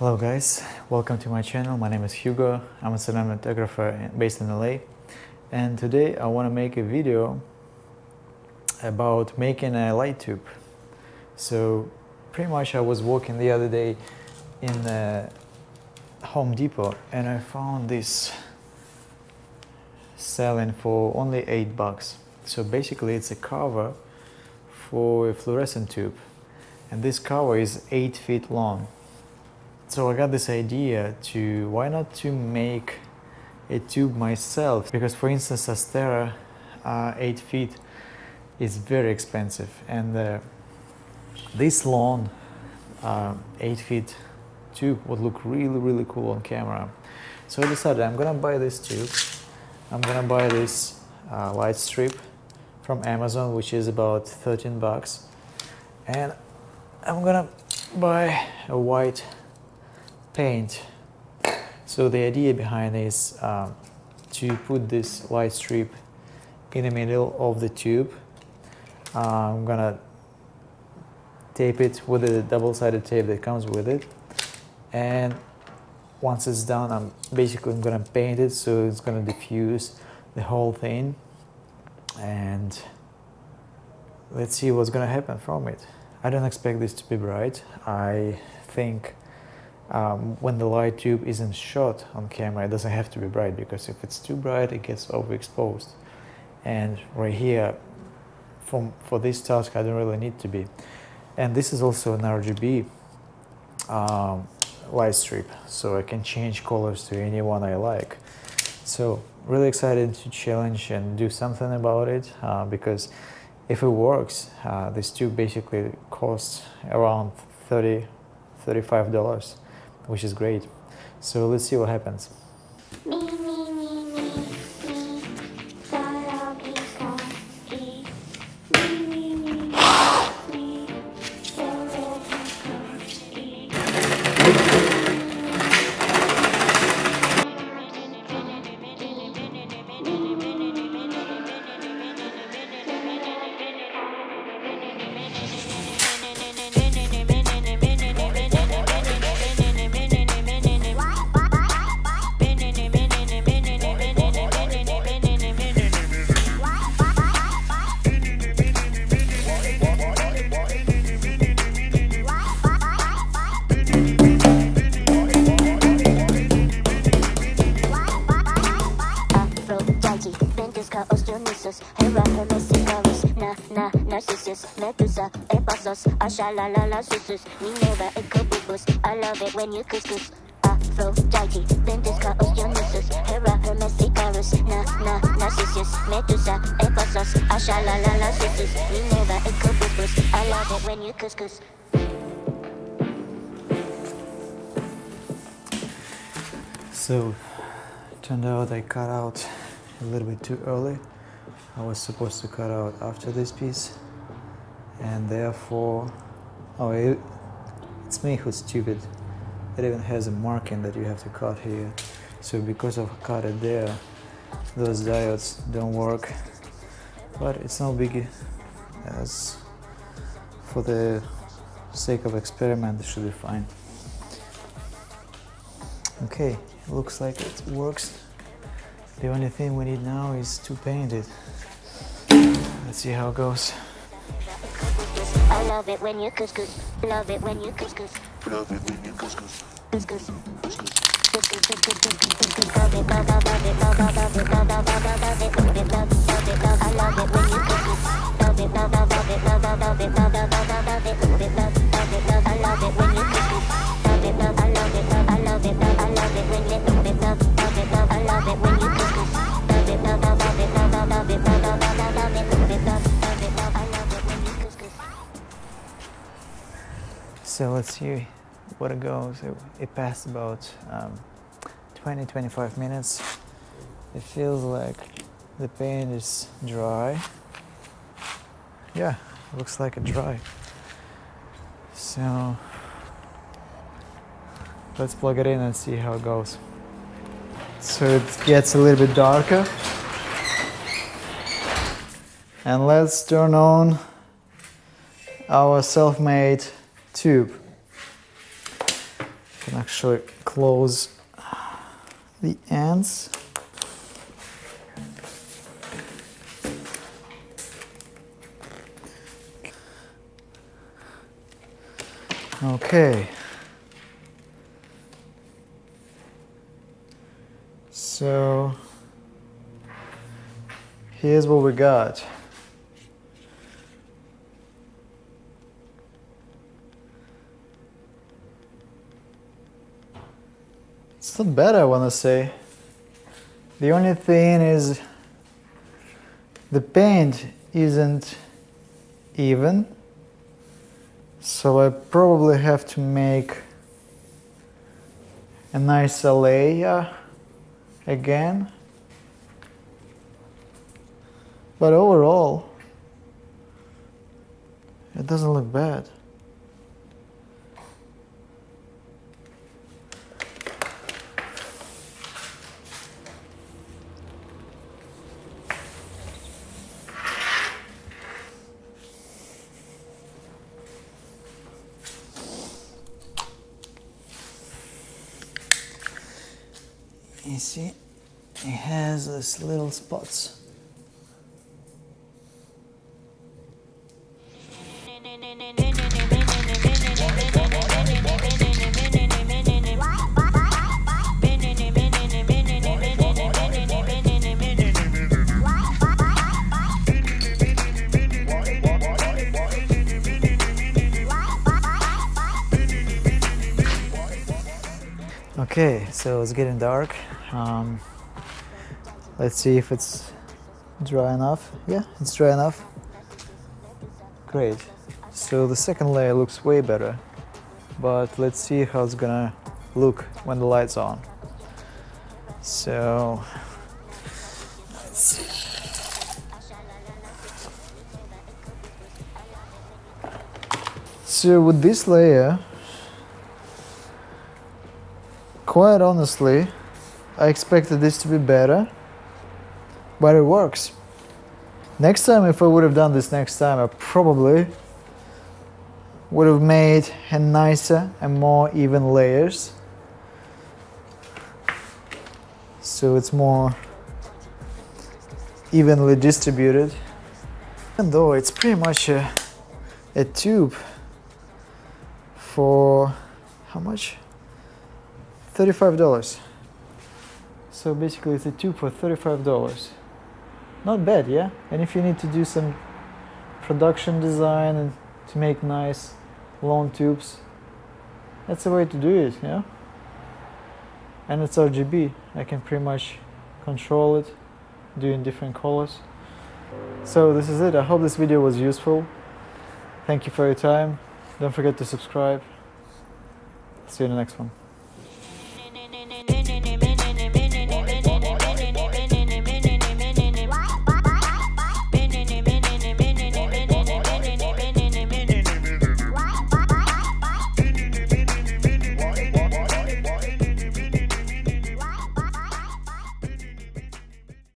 Hello guys, welcome to my channel. My name is Hugo. I'm a cinematographer based in LA. And today I want to make a video about making a light tube. So pretty much I was walking the other day in uh, Home Depot and I found this selling for only 8 bucks. So basically it's a cover for a fluorescent tube and this cover is 8 feet long so I got this idea to why not to make a tube myself? Because for instance Astera uh, 8 feet is very expensive. And uh, this long uh, 8 feet tube would look really really cool on camera. So I decided I'm gonna buy this tube. I'm gonna buy this uh, light strip from Amazon which is about 13 bucks. And I'm gonna buy a white paint. So the idea behind is um, to put this light strip in the middle of the tube. Uh, I'm gonna tape it with the double-sided tape that comes with it and once it's done I'm basically I'm gonna paint it so it's gonna diffuse the whole thing and let's see what's gonna happen from it. I don't expect this to be bright. I think um, when the light tube isn't shot on camera, it doesn't have to be bright because if it's too bright, it gets overexposed. And right here, from, for this task, I don't really need to be. And this is also an RGB um, light strip, so I can change colors to any one I like. So really excited to challenge and do something about it uh, because if it works, uh, this tube basically costs around 30 $35 which is great. So let's see what happens. Narcissus, Medusa, Susus, Minerva. I love it when you couscous. Aphrodite, Ventusca, Oceanusus, Hera, Hermes, Icarus, Na, Na, Narcissus, Medusa, Minerva. I love it when you couscous. So, turned out I cut out a little bit too early. I was supposed to cut out after this piece and therefore oh it, it's me who's stupid. It even has a marking that you have to cut here. So because I've cut it there those diodes don't work. But it's no biggie. As for the sake of experiment it should be fine. Okay looks like it works. The only thing we need now is to paint it. Let's see how it goes. I love it when you couscous. Love it when you couscous. Love it when you couscous. Couscous. I So let's see what it goes. It, it passed about um, 20 25 minutes. It feels like the paint is dry. Yeah, looks like it dry. So let's plug it in and see how it goes. So it gets a little bit darker. And let's turn on our self-made tube. You can actually close the ends. Okay. So here's what we got. Not bad, I want to say. The only thing is the paint isn't even. So I probably have to make a nice layer again. But overall, it doesn't look bad. You see it has these little spots Okay, so it's getting dark. Um, let's see if it's dry enough. Yeah, it's dry enough. Great. So the second layer looks way better, but let's see how it's gonna look when the light's on. So, let's see. So with this layer, quite honestly, I expected this to be better, but it works. Next time, if I would have done this next time, I probably would have made a nicer and more even layers. So it's more evenly distributed. Even though it's pretty much a, a tube for how much? $35. So basically it's a tube for $35. Not bad, yeah? And if you need to do some production design and to make nice long tubes, that's the way to do it, yeah? And it's RGB. I can pretty much control it, doing different colors. So this is it. I hope this video was useful. Thank you for your time. Don't forget to subscribe. See you in the next one.